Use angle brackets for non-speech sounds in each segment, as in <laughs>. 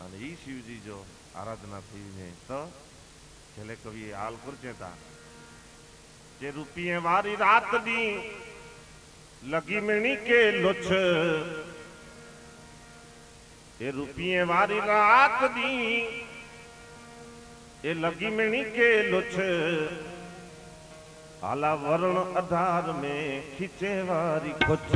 અને એ શિવજી જો આરાધના થઈને તો છેલ્લે કવિએ હાલ કરશે તા. જે રૂપિયે વારી રાત દી લગી મેણી કે લોછ એ રૂપિયે વારી રાત દી એ લગી મેણી કે લોછ આલા વરણ અધાર में ખીચે વારી ખોચ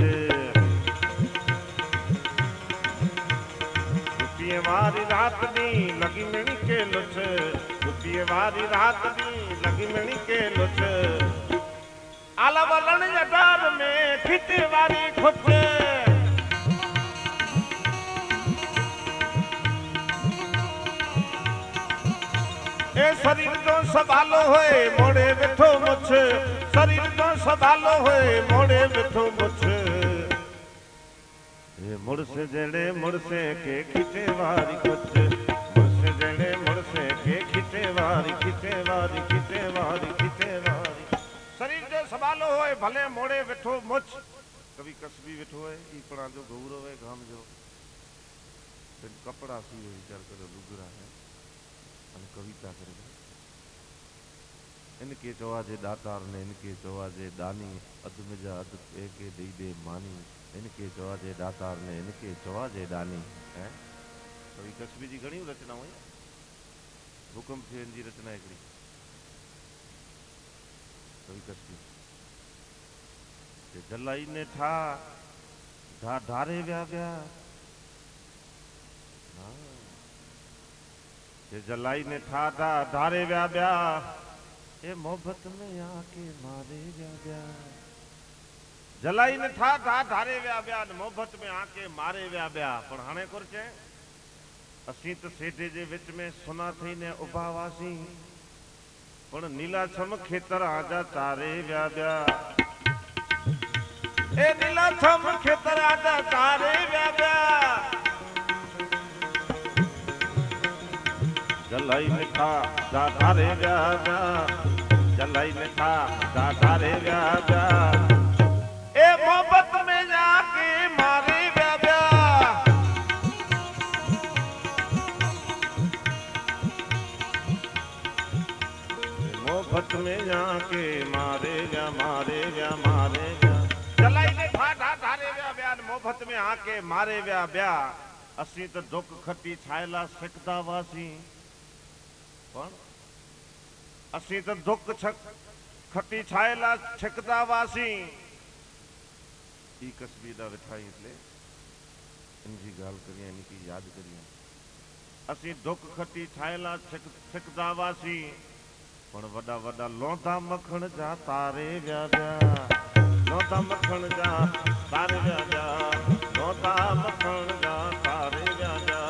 રૂપિયે વારી રાત દી લગી મણી કે લોછ રૂપિયે વારી રાત દી લગી મણી કે લોછ આલા વરણ અધાર में ખીચે વારી ખોચ એ શરીર નો સંભાલો હોય મોડે બેઠો મુછ શરીર નો સંભાલો હોય મોડે બેઠો મુછ મળશે જેને મળશે કે ખીચે વારી કચ્છ મળશે જેને મળશે કે ખીચે વારી ખીચે વારી ખીચે વારી ખીચે વારી શરીર જો સવાલો હોય ભલે મોડે બેઠો મચ કવિ કસબી બેઠો હોય એ પણ આજો ગૌરવ હોય ગામ જો કપડા સીવે વિચાર કર્યો લુગરા હે અને કવિતા કરે એને કે જવા જે દાતારને એને કે જવા જે દાની અધમજા અધ કે દઈ દે માની इनके जवाजे दातार ने इनके जवाजे दानी है तो ये कच्छ जी घणी रचनाऊं आहिनि भूकंप थियो हिन जी रचना हिकिड़ी कवि कच्छ जी जलाई ने ठा धा धारे विया विया जे जलाई ने ठा धा धारे विया विया हे मोहबत में आके मारे विया विया જલાઈને થા થા ધારે વ્યા વ્યા ને મોહબત મે આકે મારે વ્યા વ્યા પણ હાણે કરજે અસીત સેઠે જે વિચ મે સુના થઈને ઉભા વાસી પણ નીલાછમ ખેતર આજા તારે વ્યા વ્યા એ નીલાછમ ખેતર આજા તારે વ્યા વ્યા જલાઈને થા થા ધારે વ્યા વ્યા જલાઈને થા થા ધારે વ્યા વ્યા તમે જ્યાં કે મારે જ્યાં મારે જ્યાં મારે ચલાઈને ઠાઠ હાથ હારે વ્યા વ્યા મોફત મેં હા કે મારે વ્યા. વ્યા અસી તો ધોક ખટી છાયલા શેકતા વાસી પણ અસી તો ધોક છક ખટી છાયલા છેકતા વાસી ઈ કસબીદા વિઠાઈ એટલે એની ગાલ કરી એની યાદ કરી અસી ધોક ખટી છાયલા છેકતા વાસી પણ વડા વડા લોધા મખણ જા, તારે વ્યાજા. લોધા મખણ જા, તારે વ્યાજા. લોધા મખણ જા, તારે વ્યાજા.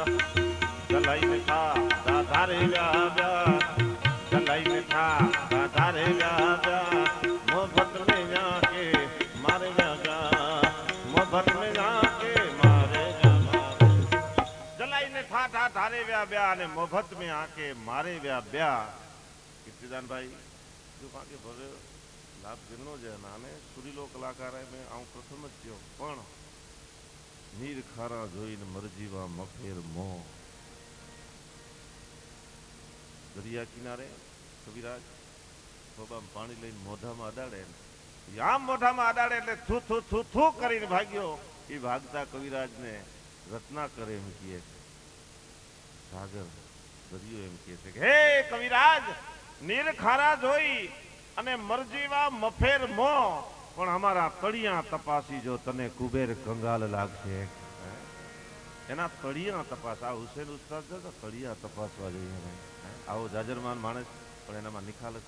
જલાઈ ખા જા, તારે વ્યાજા. જલાઈ ખા જા, તારે વ્યાજા. મોફત મે જા કે મારે વ્યાજા. મોફત મે જા કે મારે જલાઈ ને થા ઠા તારે વ્યા બ્યા અને મોફત મે આકે મારે વ્યા બ્યા કીર્તિદાનભાઈ જો કાંકે ભવ્ય લાભ ઘણો છે નાને સુરીલો કલાકાર મેં આવું પ્રથમ જ થયો પણ નીર ખારા જોઈને મરજીવા મફેર મો દરિયા કિનારે કવિરાજ ખોબામાં પાણી લઈને મોઢામાં અડાડે આમ મોઢામાં અડાડે એટલે થુ થુ થુ થુ કરીને ભાગ્યો, એ ભાગતા કવિરાજને રચના કરે એમ કહે છે. સાગર દરિયો એમ કહે છે કે, હે કવિરાજ નીરખારા જોઈ અને મરજીવા મફેર મો. પણ અમારા તળિયા તપાસી જો તને કુબેર કંગાલ લાગશે. એના તળિયા તપાસ. આ હુસેન ઉસ્તાદ છે તો તળિયા તપાસવા જોઈએ આવો જાજરમાન માણસ, પણ એનામાં નિખાલસ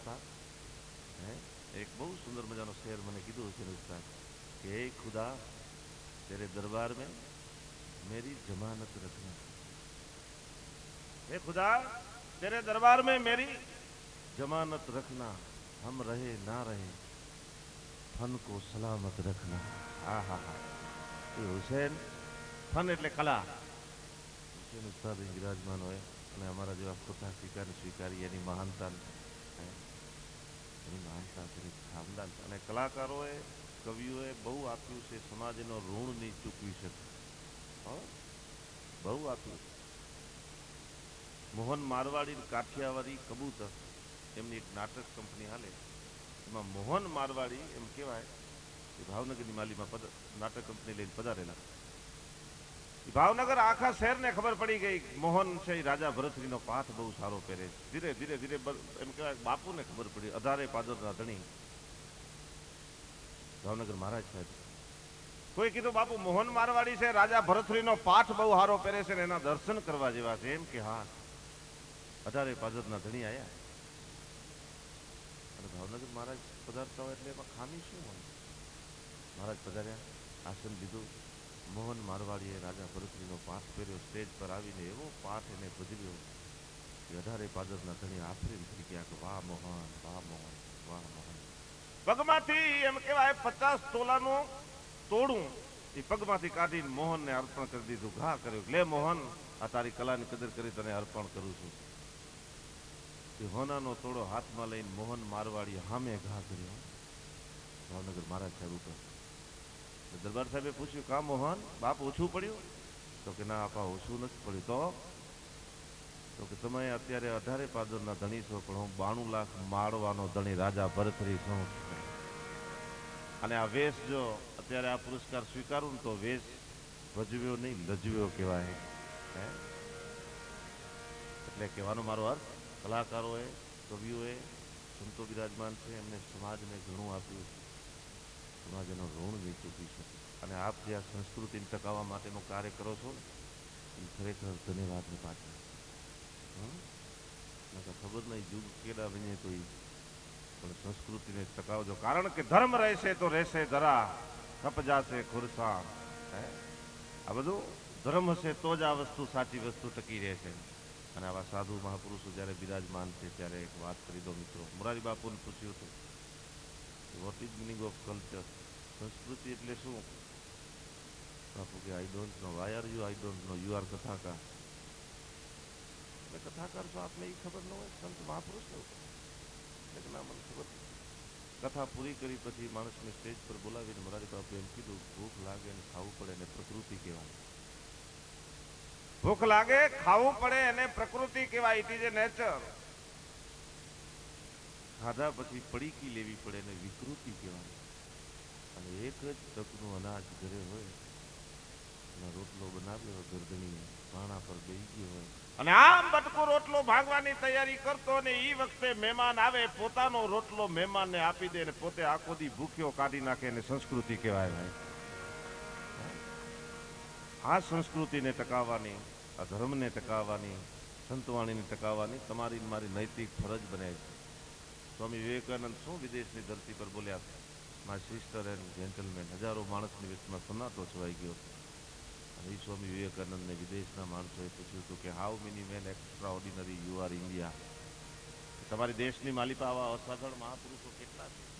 હે? એક બહુ સુંદર મજાનો શેર મને કીધું હુસેન ઉસ્તાદ કે, હે ખુદા, તેરે દરબાર મેં મેરી જમાનત રખના હે ખુદા, તેરે દરબાર મેં મેરી जमानत रखना हम रहे ना रहे फन को सलामत रखना હા હા હા એ હુસેન ફન એટલે કલા હુસેન ઉસ્તાદ અહીં વિરાજમાન હોય અને અમારા જેવા ખોટા સ્વીકારી સ્વીકારી એની મહાનતા હે, એની મહાનતા તેની ખાનદાન અને કલાકારોએ કવિઓએ બહુ આપ્યું છે સમાજનો ઋણ નહીં ચૂકવી શકે હો? બહુ આપ્યું મોહન મારવાડી ને કાઠિયાવાડી કબૂતર એમની એક નાટક કંપની હાલે. એમાં મોહન મારવાડી એમ કહેવાય. કે ભાવનગરની માલીમાં નાટક કંપની લઈને પધારેલા. ભાવનગર આખા શહેરને ખબર પડી ગઈ મોહન છે ઈ રાજા ભરતરીનો પાઠ બહુ સારો પહેરે છે. ધીરે ધીરે ધીરે એમ કહેવાય બાપુને ખબર પડી. અધારે પાદરના ધણી. ભાવનગર મહારાજ સાહેબ. કોઈ કીધું, બાપુ, મોહન મારવાડી છે, રાજા ભરતરીનો પાઠ બહુ સારો પહેરે છે ને એના દર્શન કરવા જેવા છે? એમ કે, હા. અઢારે પાદરના ધણી આયા. અને ભાવનગર મહારાજ પધારતા હોય એટલે એમાં ખામી શું હોય? મહારાજ પધાર્યા આસન લીધું. મોહન મારવાડીએ રાજા ભરતરીનો પાઠ પહેર્યો સ્ટેજ પર આવીને એવો પાઠ એને ભજવ્યો કે અઢારે પાદરના ધણી આફરીને થઈ ગયા કે વાહ મોહન વાહ મોહન વાહ મોહન. પગમાંથી એમ કહેવાય પચાસ તોલાનું તોડું એ પગમાંથી કાઢીને મોહનને અર્પણ કરી દીધું. ઘા કર્યો લે મોહન, આ તારી કલાની કદર કરી તને અર્પણ કરું છું. એ હોનાનો તોડો હાથમાં લઈને મોહન મારવાડી હામે ઘા કર્યો. ભાવનગર મહારાજ સાહેબ ઉપર. દરબાર સાહેબે પૂછ્યું, કા મોહન? બાપ ઓછું પડ્યું? તો કે, ના આપા ઓછું નથી પડ્યું. તો તો કે, તમે અત્યારે અઢારે પાદરના ધણી છો, પણ હું બાણું લાખ માળવાનો ધણી રાજા ભરતરી છું. અને આ વેશ જો અત્યારે આ પુરસ્કાર સ્વીકારું તો વેશ ભજવ્યો નહીં, લજવ્યો કહેવાય. એટલે કહેવાનો મારો અર્થ કલાકારોએ, કવિઓએ, સંતો બિરાજમાન છે, એમને સમાજને ઘણું આપ્યું છે. સમાજ ઋણ નહીં ચૂકી છે. અને આપ જે આ સંસ્કૃતિને ટકાવવા માટેનો કાર્ય કરો છો ને એ ખરેખર ધન્યવાદની પાત્ર ખબર નહીં યુગ કેડા બને તો પણ સંસ્કૃતિને ટકાવજો. કારણ કે ધર્મ રહેશે તો રહેશે ધરા થપ જાશે ખુરસાન હે? આ બધું ધર્મ હશે તો જ આ વસ્તુ સાચી વસ્તુ ટકી રહેશે. અને આવા સાધુ મહાપુરુષો જ્યારે બિરાજમાન છે, ત્યારે એક વાત કરી દો મિત્રો. મોરારી બાપુને પૂછ્યું હતું what is meaning of culture સંસ્કૃતિ એટલે શું? બાપુ કે I don't know why are you I don't know you are કથાકાર. એટલે કથાકાર છો આપને એ ખબર ન હોય, સંત મહાપુરુષ ને એટલે ના, મને ખબર કથા પૂરી કરી પછી માણસને સ્ટેજ પર બોલાવીને મોરારી બાપુ એમ કીધું, ભૂખ લાગે ને ખાવું પડે ને પ્રકૃતિ કહેવાય. ભૂખ લાગે ખાવું પડે અને પ્રકૃતિ કહેવાય. ઇટ ઇઝ એ નેચર ખાધા પછી પડીકી લેવી પડે ને વિકૃતિ કહેવાય અને એક જ તકનું અનાજ ઘરે હોય અને રોટલો બનાવ્યો ગરદણીએ પાણા પર બેસી ગયો હોય. અને આમ બટકો રોટલો ભાગવાની તૈયારી કરતો ને એ વખતે મહેમાન આવે પોતાનો રોટલો મહેમાનને આપી દે ને પોતે આખો દી ભૂખ્યો કાઢી નાખે ને સંસ્કૃતિ કહેવાય ભાઈ. આ સંસ્કૃતિને ટકાવવાની આ ધર્મને ટકાવવાની, સંતવાણીને ટકાવવાની તમારી મારી નૈતિક ફરજ બને છે. સ્વામી વિવેકાનંદ શું વિદેશની ધરતી પર બોલ્યા મારી સિસ્ટર એન્ડ જેન્ટલમેન હજારો માણસની વચમાં સન્નાટો છવાઈ ગયો. અને સ્વામી વિવેકાનંદને વિદેશના માણસોએ પૂછ્યું હતું કે how many man extraordinary you are India તમારી દેશની માલિકા આવા અસાધારણ મહાપુરુષો કેટલા છે?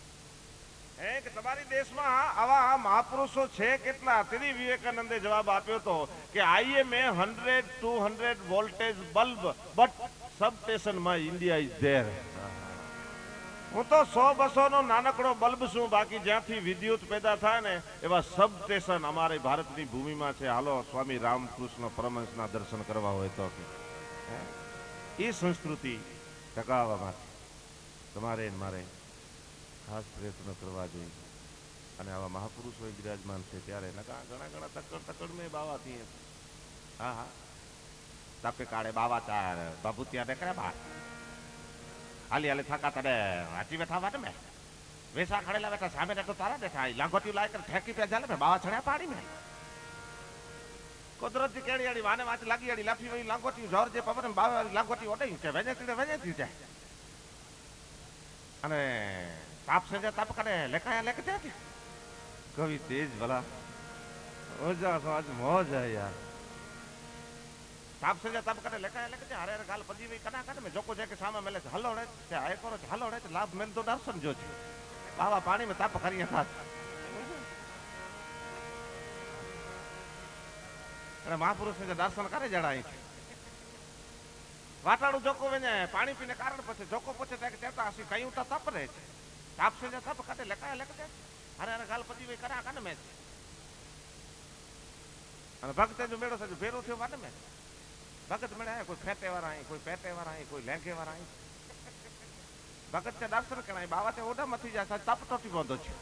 તમારી દેશમાં આવા મહાપુરુષો છે કેટલા? તેની વિવેકાનંદે જવાબ આપ્યો હતો કે I am a hundred, two hundred voltage bulb, but સબ સ્ટેશનમાં ઇન્ડિયા ઇઝ ધેર. હું તો સો બસો નો નાનકડો બલ્બ છું, બાકી જ્યાંથી વિદ્યુત પેદા થાય ને એવા સબ સ્ટેશન અમારે ભારતની ભૂમિમાં છે. હાલો, સ્વામી રામકૃષ્ણ પરમહંસના દર્શન કરવા હોય તો. એ સંસ્કૃતિ ટકાવવા માટે. તમારે મારે ખાસ પ્રયત્ન કરવા જોઈએ. અને આવા મહાપુરુષો બિરાજમાન છે ત્યારે ઘણા ઘણા તકડ તકડ મેં બાવા થી હા હા. તાપે કાળે બાવા તાર બાબુ ત્યાં કરે બા હાલી હાલી થાકા તને હાચી બેઠા વાટ મેં. વેસા ખડેલા બેઠા, સામે તો તારા બેઠા. લાંગોટી લાય ઠેકી પે ચાલે બાવા છડ્યા પાડી મેં. કુદરતી કેડી આડી, વાને વાંચ લાગી આડી, લાફી વઈ લાંગોટી જોર જે પવન બાવા લાંગોટી ઓટઈ કે વેજે તીડે વેજે તીડે અને તાપ સંજે તાપ કરે લેખાયા લેખ દે કવિ તેજ ભલા. ઓજા આજ મોજ આ યાર. તાપ સંજે તાપ કરે લેખાયા લેખ દે હરે હરે ગાલ પજી વઈ કના કરે મે જોકો જે કે સામે મેલે છે, હલોડે આય કરો છે, હલોડે છે લાભ મેલ તો દર્શન જો છે. બાવા પાણી में તાપ કરી ખાસ અને મહાપુરુષ ને દર્શન કરે જડાય વાટાડું જોકો વેને પાણી પીને કારણ પછી જોકો પછી ત્યાં તેતા હશે કઈ ઉતા તપ રહે છે? લેક દે હરે હરે ગાલ પતિ વે કરા કાને મેં અને ભક્ત જો મેળો સાજો ભેરો થયો વાને મેં? ભગત મળ્યા કોઈ ફેટે વાળા અહીં કોઈ પેટે વાળા અહીં કોઈ લેંઘે વાળા અહીં ભગત તે દર્શન કરાય, બાવા તે ઓઢામાંથી જાય તપ તોટી બંધો છે.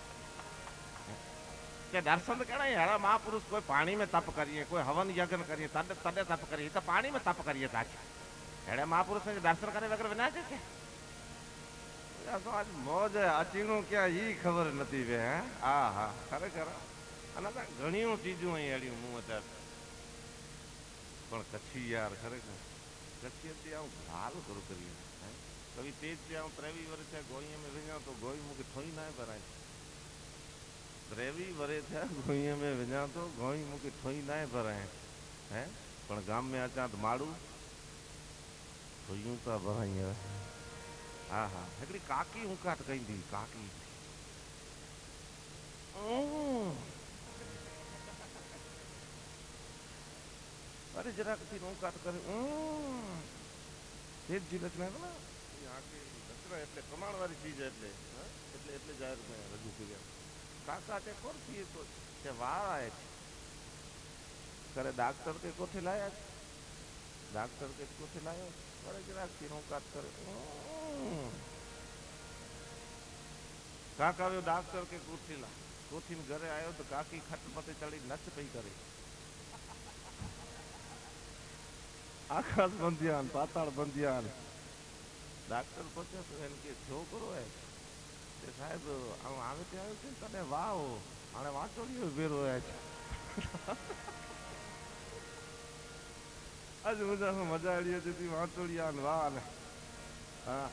કે દર્શન કરાય, હારા મહાપુરુષ કોઈ પાણી में તપ કરીએ, કોઈ હવન યજ્ઞ કરીએ, તડે તડે તપ કરીએ તો પાણી में તપ કરીએ તાજ હેડે મહાપુરુષ ને દર્શન કરે વગર વિના છે કે? આજ મોજ અચીનું ક્યાં ઈ ખબર નથી બે હે હા હા ખરેખર અને તો ઘણીયું ચીજું અહીં હેડ્યું હું અત્યારે પણ કચ્છી યાર ખરેખર કચ્છી હતી આવું હાલ કરું કરીએ હે? કવિ તેજ છે આવું ત્રેવી વર્ષે ગોઈ મેં વિના તો ગોઈ મૂકી થોઈ ના ભરાય ત્રેવી વરે થયા ગોઈ મેં વિના તો ગોઈ મૂકી થોઈ ના ભરાય હે પણ ગામ મેં અચાત માડું થોયું તો ભરાય હવે હા હા हिकिड़ी काकी हुकाट कईंदी काकी ऊं। अरे जरा किसी हुकाट करे ऊं। તેજ જી રચના છે ને એ આખી રચના એટલે પ્રમાણવાળી ચીજ એટલે હા? એટલે એટલે જાહેર મેં રજૂ કર્યા કાકા તે કોણ પીએ તો તે વાર આયે છે કરે ડાક્ટર કે કોઠે લાયા છે ડાક્ટર કે કોઠે લાયો અરે જરાક તીનો કાટ કરે ઉમ. કાકા આવ્યો ડાક્ટર કે કોઠીલા કોઠીને ઘરે આવ્યો તો કાકી ખટ પતે ચડી નચ પઈ કરી. આકાશ બંધિયાન, પાતાળ બંધિયાન. ડાક્ટર પૂછ્યો એમ કે છોકરો હે તે સાહેબ, આમ આવે તે આવ્યો છે તને? વાવ આને વાંચોડીઓ ભેરો છે <laughs> આજ મજા મજા આવી હતી, વાંચોડિયા વાહ ને. हाँ,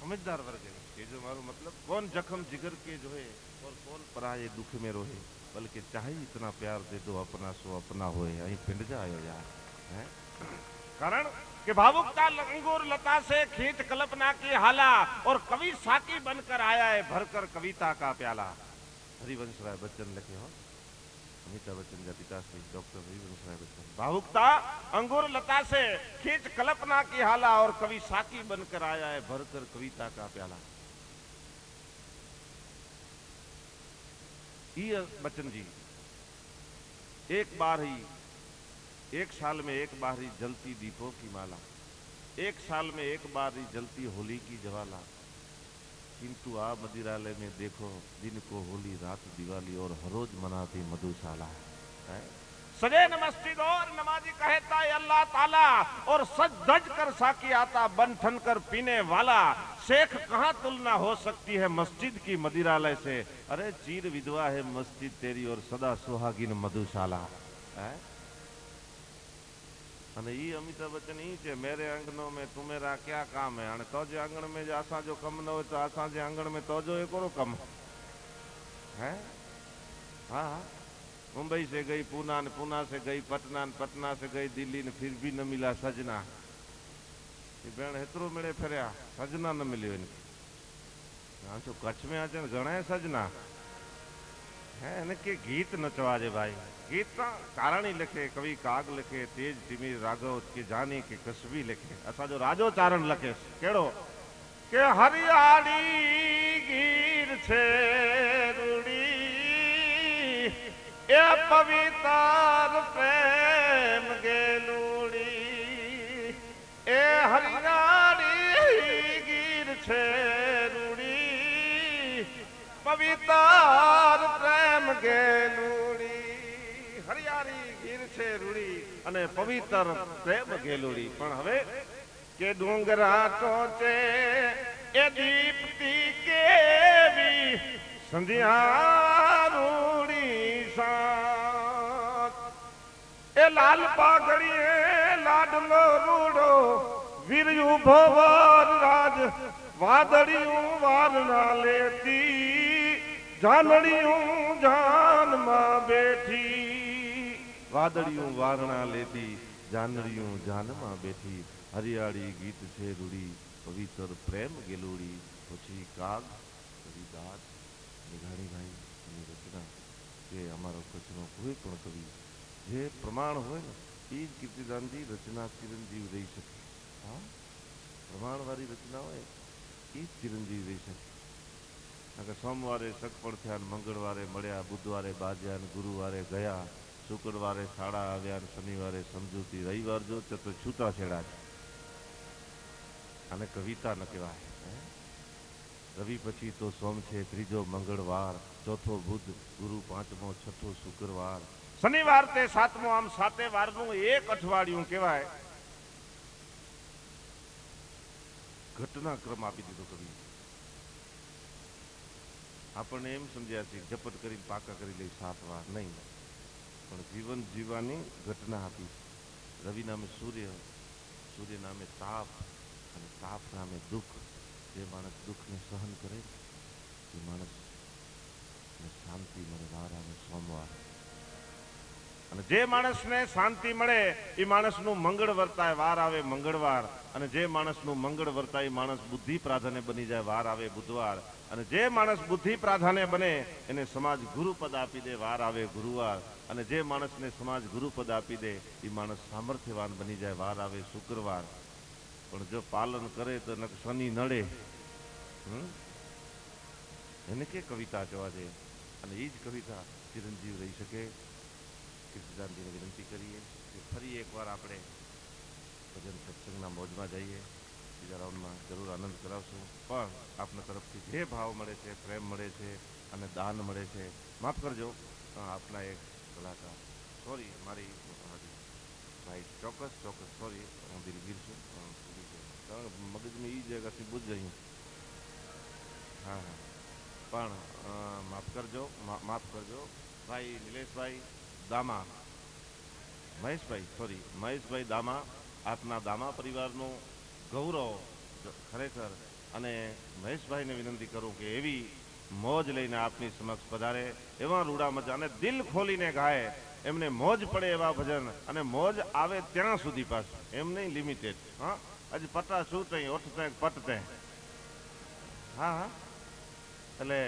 समझदार वर्ग है। ये जो मारो मतलब कौन जख्म जिगर के जो है और कौन पराये दुख में रोहे। बल्कि चाहे इतना प्यार दे दो, अपना सो अपना होए। पिंड जाए यार, है? कारण कि भावुकता अंगूर लता से खेत कल्पना की हाला और कवि साकी बनकर आया है भरकर कविता का प्याला। हरिवंश राय बच्चन लिखे हो। अमिताभ बच्चन का पिताश्री डॉक्टर हरिवंश राय बच्चन भावुकता, अंगूर लता से खींच कल्पना की हाला और कवि साकी बनकर आया है, भरकर कविता का प्याला। बच्चन जी, एक बार ही, एक साल में एक बार ही जलती दीपों की माला, एक साल में एक बार ही जलती होली की ज्वाला। किंतु आ मदिरालय में देखो, दिन को होली, रात दिवाली और हर रोज मनाती मधुशाला है। सजे न मस्जिद और नमाजी कहता है अल्लाह ताला, और सज धज कर साकी आता, बन ठन कर पीने वाला। शेख कहाँ तुलना हो सकती है मस्जिद की मदिरालय से? अरे चीर विधवा है मस्जिद तेरी और सदा सुहागिन मधुशाला। है? અને એ અમિતાભ બચ્ચન એ છે, મેરે આંગણો મેં તુમેરા ક્યાં કામ. હે અને તો જે આંગણ મેં જે આસા જો કમ ન હોય તો આસા જે આંગણ મેં તો જો એ કોરો કમ. હે? હા મુંબઈ સે ગઈ, પૂના ને પૂના સે ગઈ, પટના ને પટના સે ગઈ, દિલ્હી ને ફિર ભી ન મિલા સજના. એ બેન હેતરો મેળે ફર્યા, સજના ન મિલ્યો એને હા કચ્છ મેં આજે ઘણા સજના. હે? એને કે ગીત નચવા છે ભાઈ. ગીતના ચારણી લખે, કવિ કાગ લખે, તેજ ધીમી રાઘવ કે જાની કે કસબી લખે. અથવા જો રાજો ચારણ લખે, કેળો. કે હરિયાળી ગીર છે રૂડી, એ પવિત્ર પ્રેમ ગેલુડી એ હરિયાળી ગીર છે પવિત્ર પ્રેમ ગેલુડી હરિયાળી ગીર છે રૂડી અને પવિત્ર પ્રેમ ગેલુડી પણ હવે કે ડુંગરા ટોચે એ દીપતી કેવી સંધ્યા રૂડી એ લાલ પાઘડીએ લાડલો રૂડો વીર ઊભો રાજ, વાદળિયું વારના લેતી જાનડિયું જાનમાં બેઠી વાદળિયું વારણા લેતી જાનડીયું જાનમાં બેઠી, હરિયાળી ગીત છે રૂડી, પવિત્ર પ્રેમ ગેલુડી, પછી કાગ કવિદાસ મેઘાણીભાઈ, એની રચના. કે અમારો કચ્છનો કોઈ પણ કવિ, જે પ્રમાણ હોય ને, એ જ કીર્તિદાનજી, રચના ચિરંજીવ રહી શકે. હા? પ્રમાણવાળી રચના હોય, એ જ ચિરંજીવ રહી શકે. સોમવારે સગપણ થયા મંગળવારે મળ્યા, બુધવારે બાજ્યા ગુરુવારે ગયા, શુક્રવારે શાળા આવ્યા શનિવારે સમજૂતી રવિવાર જો તો છૂટાછેડા છે. આને કવિતા ન કહેવાય રવિ પછી તો સોમ છે, ત્રીજો મંગળવાર, ચોથો બુધ, ગુરુ પાંચમો, છઠ્ઠો શુક્રવાર. શનિવાર તે સાતમો, આમ સાતે વારનું એક અઠવાડિયું કહેવાય. ઘટનાક્રમ આપી દીધો કવિ આપણને એમ સમજ્યા છે, ઝપટ કરીને પાકા કરી લઈ સાત વાર નહીં. પણ જીવન જીવવાની ઘટના આપી રવિ નામે સૂર્ય સૂર્ય નામે તાપ અને તાપ નામે દુઃખ. જે માણસ દુઃખને સહન કરે એ માણસ શાંતિ મળે, વાર આવે સોમવાર. અને જે માણસને શાંતિ મળે, એ માણસનું મંગળ વર્તાય, વાર આવે મંગળવાર. અને જે માણસનું મંગળ વર્તાય, એ માણસ બુદ્ધિ પ્રાધાન્ય બની જાય, વાર આવે બુધવાર. અને જે માણસ બુદ્ધિ પ્રાધાન્ય બને, એને સમાજ ગુરુપદ આપી દે, વાર આવે ગુરુવાર. અને જે માણસને સમાજ ગુરુપદ આપી દે, એ માણસ સામર્થ્યવાન બની જાય, વાર આવે શુક્રવાર. પણ જો પાલન કરે તો શનિ નડે? એને કે કવિતા જોવા દે? અને એ જ કવિતા ચિરંજીવ રહી શકે? કીર્તિદાનજીને વિનંતી કરીએ કે ફરી એકવાર આપણે ભજન સત્સંગના મોજમાં જઈએ. રાઉન્ડમાં જરૂર આનંદ કરાવશું. પણ આપના તરફથી જે ભાવ મળે છે, પ્રેમ મળે છે અને દાન મળે છે, માફ કરજો આપના એક કલાકાર. સોરી મારી ભાઈ ચોક્કસ ચોક્કસ સોરી હું દિલગીર છું. કારણ કે એ જગ્યાથી બુજ હા હા. પણ માફ કરજો માફ કરજો. ભાઈ નિલેશભાઈ દામા. મહેશભાઈ સોરી મહેશભાઈ દામા, આપના દામા પરિવારનું ગૌરવ ખરેખર અને મહેશભાઈને વિનંતી કરું કે એવી મોજ લઈને આપની સમક્ષ પધારે, એવા રૂડા મજા અને દિલ ખોલીને ગાય, એમને મોજ પડે એવા ભજન અને મોજ આવે ત્યાં સુધી પાછું. એમ નહીં લિમિટેડ હા? આજે પટા શું તઈ ઓઠતે પટતે હા હા. એટલે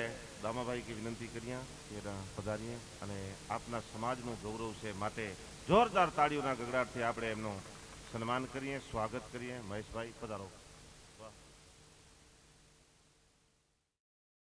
દામાભાઈ કે વિનંતી કરીએ કે પધારીએ અને આપના સમાજનું ગૌરવ છે માટે જોરદાર તાળીઓના ગગડાટથી આપણે એમનું સન્માન કરીએ સ્વાગત કરીએ. મહેશભાઈ પધારો.